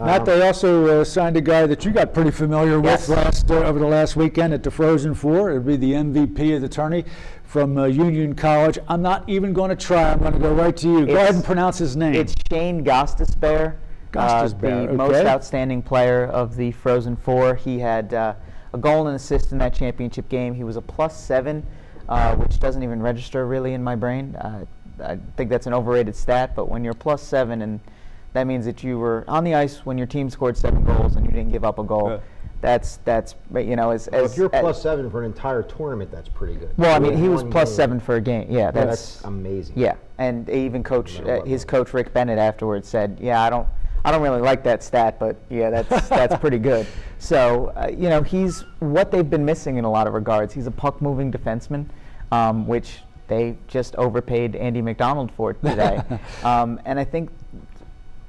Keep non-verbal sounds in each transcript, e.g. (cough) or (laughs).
Matt, Um, they also uh, signed a guy that you got pretty familiar with last uh, over the last weekend at the Frozen Four. It'd be the MVP of the tourney from uh, Union College. I'm not even going to try. I'm going to go right to you. go ahead and pronounce his name. It's Shane Gostisbehere, Gostisbehere, the most outstanding player of the Frozen Four. He had uh, a goal and an assist in that championship game. He was a plus seven, uh, which doesn't even register really in my brain. Uh, I think that's an overrated stat, but when you're plus seven, and that means that you were on the ice when your team scored seven goals and you didn't give up a goal. Yeah. That's that's you know as, Well, as if you're as- plus seven for an entire tournament, that's pretty good. well, I mean, he was plus game. seven for a game. Yeah, Yeah, that's, that's amazing. Yeah, and even coach, uh, his level. coach Rick Bennett afterwards said, "Yeah, I don't, I don't really like that stat, but yeah, that's (laughs) that's pretty good." So uh, you know, he's what they've been missing in a lot of regards. He's a puck-moving defenseman, um, which they just overpaid Andy MacDonald for today, (laughs) um, and I think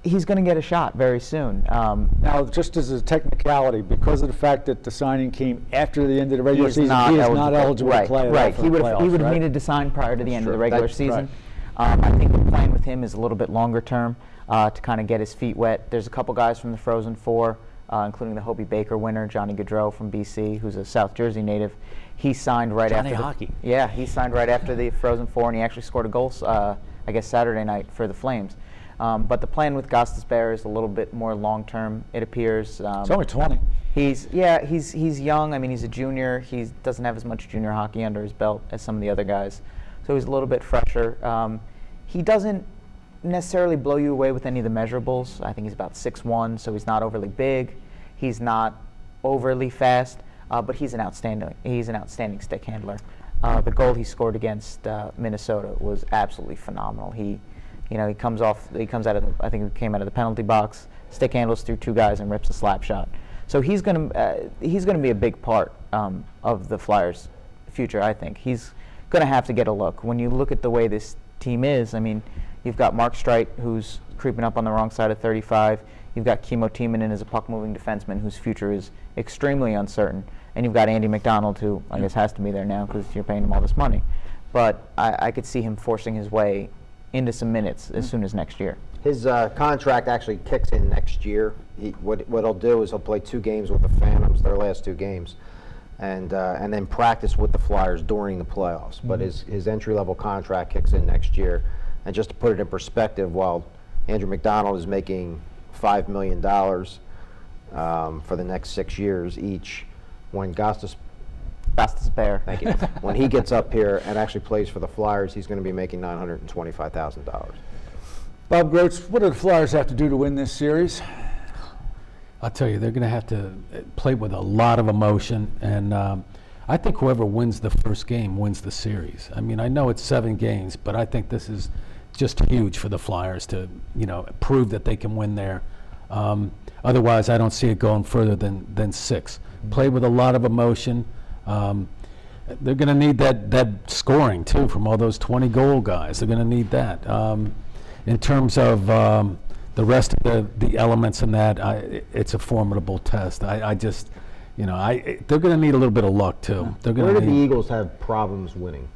he's going to get a shot very soon. Um, now, just as a technicality, because of the fact that the signing came after the end of the regular is season, not he is eligible. not eligible right, to play. at all Right, for he the would have he would have right? needed to sign prior to the end of the regular That's season. Um, I think the plan with him is a little bit longer term uh, to kind of get his feet wet. There's a couple guys from the Frozen Four, uh, including the Hobey Baker winner Johnny Gaudreau from BC, who's a South Jersey native. He signed right Johnny after the- Hockey. yeah, he signed right after the Frozen Four, and he actually scored a goal. Uh, I guess Saturday night for the Flames. Um, but the plan with Gostisbehere is a little bit more long term. It appears. Um, It's only 20. He's yeah, he's he's young. I mean, he's a junior. He doesn't have as much junior hockey under his belt as some of the other guys, so he's a little bit fresher. Um, he doesn't necessarily blow you away with any of the measurables. I think he's about 6'1", so he's not overly big. He's not overly fast, uh, but he's an outstanding he's an outstanding stick handler. Uh, the goal he scored against uh, Minnesota was absolutely phenomenal. He, you know, he comes off he comes out of the, I think he came out of the penalty box, stick handles through two guys and rips a slap shot. So he's gonna uh, he's gonna be a big part um, of the Flyers' future. I think he's gonna have to get a look. When you look at the way this team is, I mean, you've got Mark Streit who's creeping up on the wrong side of 35. You've got Kimo Timonen as a puck-moving defenseman whose future is extremely uncertain, and you've got Andy MacDonald who I guess has to be there now because you're paying him all this money. But I, I could see him forcing his way into some minutes as soon as next year. His uh, contract actually kicks in next year. He, what what he'll do is he'll play two games with the Phantoms, their last two games, and uh, and then practice with the Flyers during the playoffs. But his his entry level contract kicks in next year. And just to put it in perspective, while Andrew MacDonald is making five million dollars um, for the next six years each, when Gostas Fastest bear. Thank you. (laughs) when he gets up here and actually plays for the Flyers, he's going to be making nine hundred and twenty-five thousand dollars. Bob Grotz, what do the Flyers have to do to win this series? I'll tell you, they're going to have to uh, play with a lot of emotion, and um, I think whoever wins the first game wins the series. I mean, I know it's seven games, but I think this is just huge for the Flyers to, you know, prove that they can win there. Um, otherwise, I don't see it going further than than six. Play with a lot of emotion. Um, they're going to need that that scoring too from all those 20 goal guys. They're going to need that. Um, in terms of um, the rest of the, the elements in that, I, it's a formidable test. I, I just, you know, I they're going to need a little bit of luck too. They're Where going did to the Eagles have problems winning?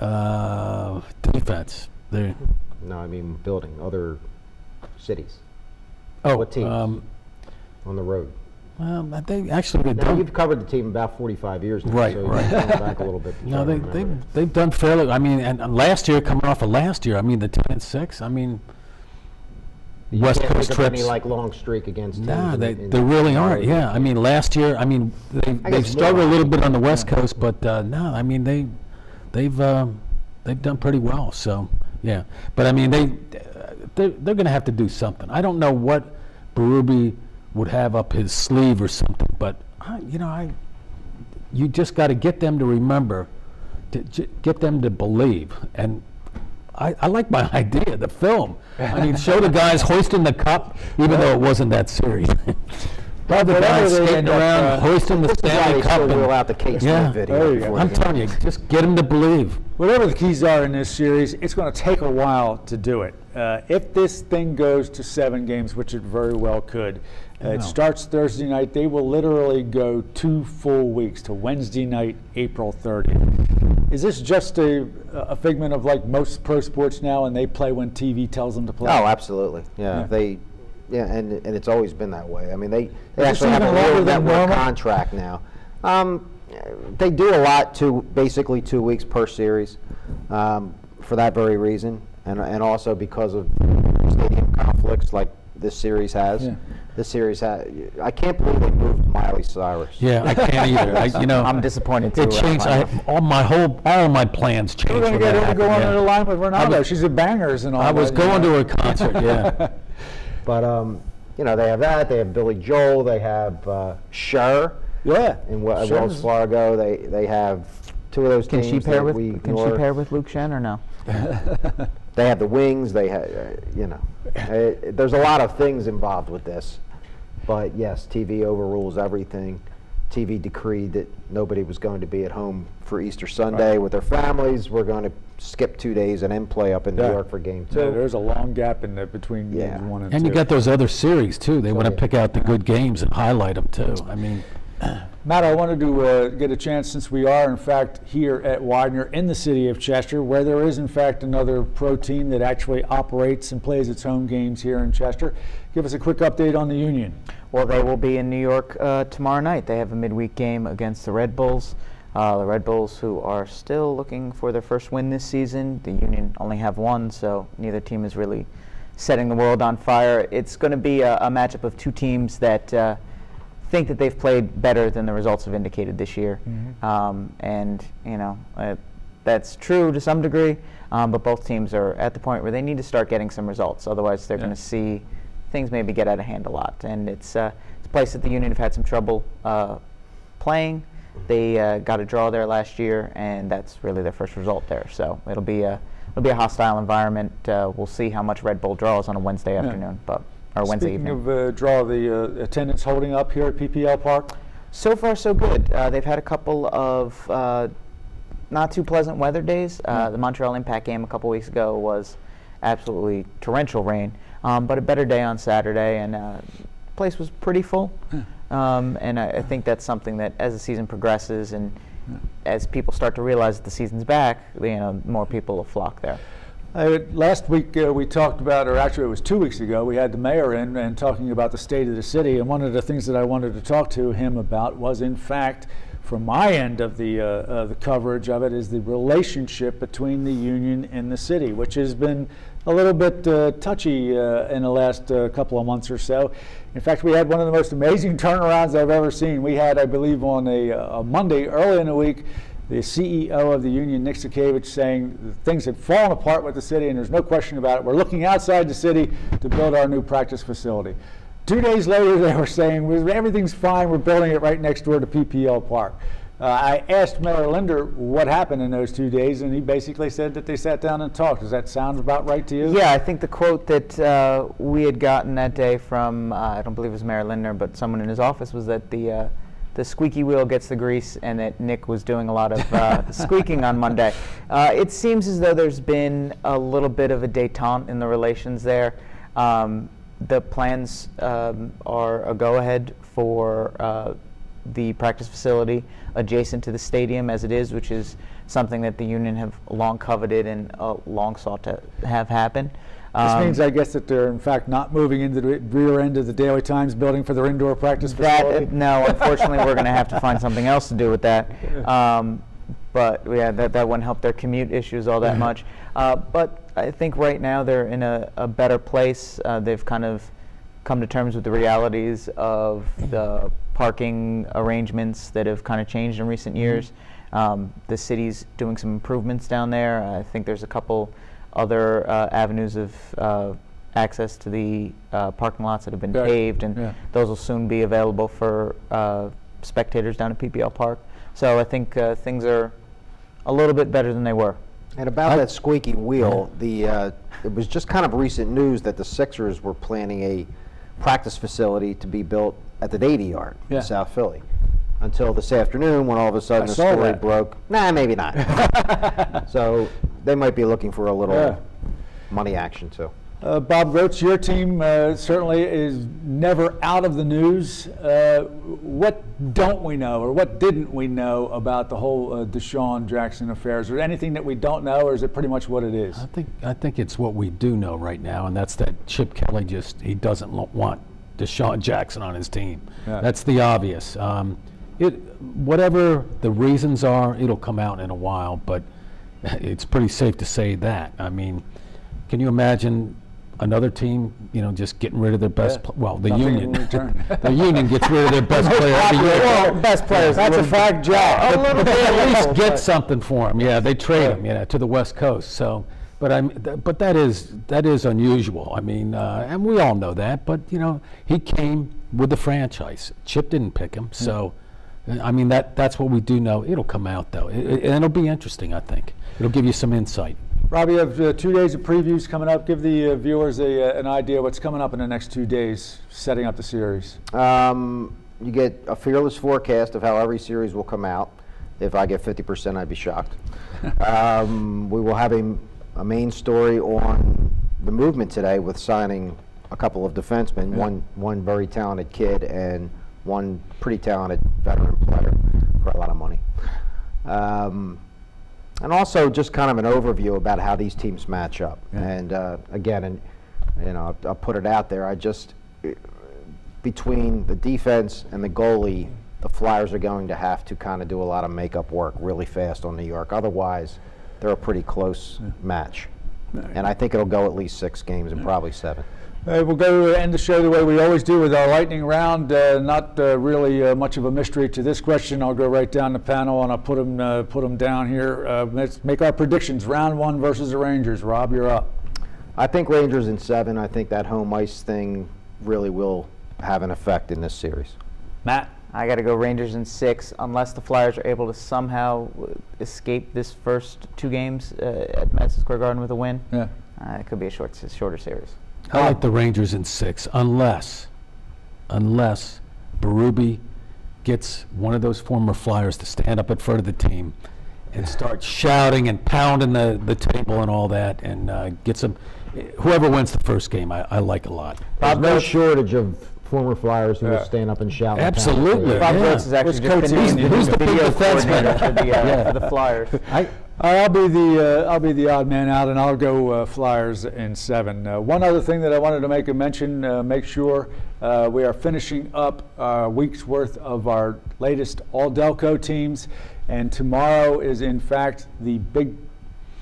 uh, defense. They No, I mean building other cities oh, What teams? Um, on the road. Well, I think actually they Now you've covered the team about 45 years now, Right, so right. back a little bit. No, they remember they it. they've done fairly. I mean, and last year coming off of last year, I mean the ten and six. I mean, You West Coast of any trips. like long streak against. Nah, they, in they really aren't. Yeah, I mean, last year, I mean, they, they've struggled a little bit on the West Coast, but uh, no, I mean, they, they've, um, they've done pretty well. So, yeah, but I mean, they, they're, they're going to have to do something. I don't know what Berube would have up his sleeve or something, but I, you know, I, you just got to get them to remember, to get them to believe, and I, I like my (laughs) idea, the film. I mean, show the guys hoisting the cup, even though it wasn't that serious. (laughs) Bob the Whatever guys they skating around, uh, hoisting the This is why Stanley Cup. and- roll out the Kate yeah, video. there you before go. the I'm telling you, just get them to believe. Whatever the keys are in this series, it's going to take a while to do it. Uh, if this thing goes to seven games, which it very well could, uh, it starts Thursday night. They will literally go two full weeks to Wednesday night, April 30th. Is this just a, a figment of like most pro sports now, and they play when TV tells them to play? Oh, absolutely. Yeah, Yeah. they Yeah, and, and it's always been that way. I mean, they, they Is actually have a even longer real than network contract now. Um, they do a lot to basically two weeks per series um, for that very reason, and, and also because of stadium conflicts like this series has. Yeah. This series has. I can't believe they moved Miley Cyrus. Yeah, I can't either. I, (laughs) you know, I'm disappointed too. It changed. I, all my whole, all my plans changed. We're going to get her to go on yeah. the line with Ronaldo. was- She's a bangers and all I was that, you going know. to a concert. Yeah. (laughs) But um, you know, they have that. They have Billy Joel. They have uh, Cher Yeah. in Wa- Cher's- Wells Fargo. They they have two of those Can teams she pair with we Can she pair with Luke Schenn or no? (laughs) They have the wings. They have, uh, you know, uh, there's a lot of things involved with this. But yes, TV overrules everything. TV decreed that nobody was going to be at home for Easter Sunday with their families. We're going to skip two days and then play up in New Yeah. York for game So two. there's a long gap in there between Yeah. games one and, And two. you got those other series too. They want to yeah. pick out the good games and highlight them too. I mean, (clears throat) Matt, I wanted to uh, get a chance, since we are in fact here at Widener in the city of Chester, where there is in fact another pro team that actually operates and plays its home games here in Chester. Give us a quick update on the Union. Well, they will be in New York uh, tomorrow night. They have a midweek game against the Red Bulls. Uh, the Red Bulls, who are still looking for their first win this season, the Union only have one, so neither team is really setting the world on fire. It's going to be a, a matchup of two teams that uh, think that they've played better than the results have indicated this year, um, and you know uh, that's true to some degree. Um, but both teams are at the point where they need to start getting some results. Otherwise, they're Yeah. going to see things maybe get out of hand a lot. And it's, uh, it's a place that the Union have had some trouble uh, playing. They uh, got a draw there last year, and that's really their first result there. So it'll be a it'll be a hostile environment. Uh, we'll see how much Red Bull draws on a Wednesday afternoon, but or Wednesday Speaking evening. of uh, draw, the uh, attendance holding up here at PPL Park. So far, so good. Uh, they've had a couple of uh, not too pleasant weather days. Uh, the Montreal Impact game a couple weeks ago was absolutely torrential rain, um, but a better day on Saturday, and uh, the place was pretty full. Um, and I, I think that's something that, as the season progresses and as people start to realize that the season's back, you know, more people will flock there. Uh, last week uh, we talked about, or actually it was two weeks ago, we had the mayor in and talking about the state of the city. And one of the things that I wanted to talk to him about was, in fact, from my end of the uh, the coverage of it, is the relationship between the union and the city, which has been a little bit uh, touchy uh, in the last uh, couple of months or so. In fact, we had one of the most amazing (laughs) turnarounds I've ever seen. We had, I believe, on a, a Monday early in the week the CEO of the union, Nick Sakiewicz, saying things had fallen apart with the city, and there's no question about it. We're looking outside the city to build our new practice facility. Two days later, (laughs) they were saying everything's fine. We're building it right next door to PPL Park. Uh, I asked Mayor Linder what happened in those two days, and he basically said that they sat down and talked. Does that sound about right to you? Yeah, I think the quote that uh, we had gotten that day from, uh, I don't believe it was Mayor Linder, but someone in his office was that the, uh, the squeaky wheel gets the grease and that Nick was doing a lot of uh, (laughs) squeaking on Monday. Uh, it seems as though there's been a little bit of a detente in the relations there. Um, the plans um, are a go-ahead for uh, the practice facility adjacent to the stadium as it is, which is something that the union have long coveted and uh, long sought to have happen. This Um, means, I guess, that they're in fact not moving into the rear end of the Daily Times building for their indoor practice that facility. no, unfortunately, we're going to have to find something else to do with that. (laughs) Um, but yeah, that that wouldn't help their commute issues all that much. Uh, but I think right now they're in a, a better place. Uh, they've kind of come to terms with the realities of the parking arrangements that have kind of changed in recent years. Um, the city's doing some improvements down there. I think there's a couple other uh, avenues of uh, access to the uh, parking lots that have been Yeah, paved, and yeah. those will soon be available for uh, spectators down at PPL Park. So I think uh, things are a little bit better than they were. And about that squeaky wheel, the uh, it was just kind of recent news that the Sixers were planning a practice facility to be built at the Navy Yard Yeah. in South Philly. Until this afternoon, when all of a sudden I the story that. broke. Nah, maybe not. (laughs) so they might be looking for a little Yeah. money action too. Uh, Bob Grotz, your team uh, certainly is never out of the news. Uh, what don't we know, or what didn't we know about the whole uh, DeSean Jackson affair? Is there anything that we don't know, or is it pretty much what it is? I think I think it's what we do know right now, and that's that Chip Kelly just he doesn't want DeSean Jackson on his team. Yeah. That's the obvious. Um, it whatever the reasons are, it'll come out in a while, but (laughs) it's pretty safe to say that. I mean, can you imagine another team, you know, just getting rid of their best? Yeah. well, the Nothing union. (laughs) the union gets rid of their best (laughs) player year. (laughs) Well, best players. That's a fact, Joe. But they at least get something for him. Yeah, they trade him, you know, to the West Coast. So, but I'm, th- but that is that is unusual. I mean, uh, and we all know that. But you know, he came with the franchise. Chip didn't pick him, so. I mean that that's what we do know. It'll come out though, it, it- and it'll be interesting. I think it'll give you some insight. Robbie, you have uh, two days of previews coming up. Give the uh, viewers a, uh, an idea what's coming up in the next two days, setting up the series. Um, you get a fearless forecast of how every series will come out. If I get 50%, I'd be shocked. (laughs) um, we will have a, a main story on the movement today with signing a couple of defensemen, one one very talented kid and one pretty talented veteran player for a lot of money. Um, and also just kind of an overview about how these teams match up. And uh, again, and you know, I'll, I'll put it out there. I just between the defense and the goalie, the Flyers are going to have to kind of do a lot of makeup work really fast on New York. Otherwise, they're a pretty close match. And I think it'll go at least six games and probably seven. Uh, we'll go end the show the way we always do with our lightning round. Uh, not uh, really uh, much of a mystery to this question. I'll go right down the panel and I'll put them uh, put them down here. Uh, let's make our predictions. Round one versus the Rangers. Rob, you're up. I think Rangers in seven. I think that home ice thing really will have an effect in this series. Matt. I got to go Rangers in six, unless the Flyers are able to somehow uh, escape this first two games uh, at Madison Square Garden with a win. Yeah. Uh, it could be a short, shorter series. I like the Rangers in six, unless, unless Berube gets one of those former Flyers to stand up in front of the team and start shouting and pounding the, the table and all that, and uh, gets them. Whoever wins the first game, I, I like a lot. There's no shortage of former Flyers who Yeah. will stand up and shout. and pound the Absolutely. table. Bob Yeah. Grotz has actually Who's just been coaching? named Who's the the big video defenseman? for the, uh, Yeah. for the Flyers. I, I'll be the uh, I'll be the odd man out, and I'll go uh, Flyers in seven. Uh, one other thing that I wanted to make a mention: uh, make sure uh, we are finishing up a week's worth of our latest All Delco teams, and tomorrow is in fact the big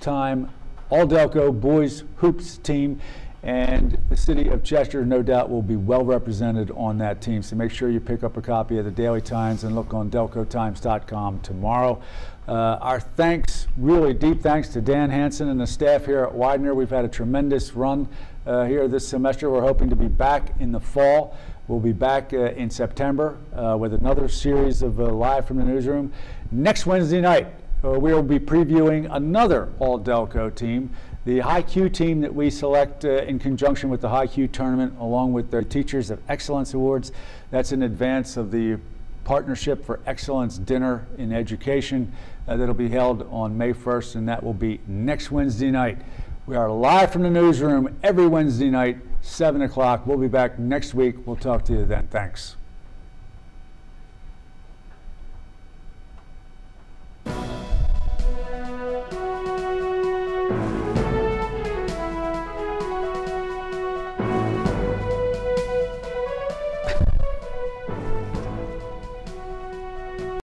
time All Delco boys hoops team. And the city of Chester, no doubt, will be well represented on that team. So make sure you pick up a copy of the Daily Times and look on delcotimes.com tomorrow. Uh, our thanks, really deep thanks to Dan Hansen and the staff here at Widener. We've had a tremendous run uh, here this semester. We're hoping to be back in the fall. We'll be back uh, in September uh, with another series of uh, Live from the Newsroom. Next Wednesday night, uh, we will be previewing another All Delco team, the Hi-Q team that we select uh, in conjunction with the Hi-Q tournament, along with the Teachers of Excellence Awards. That's in advance of the Partnership for Excellence Dinner in Education uh, that'll be held on May 1st, and that will be next Wednesday night. We are live from the newsroom every Wednesday night, 7 o'clock. We'll be back next week. We'll talk to you then. Thanks.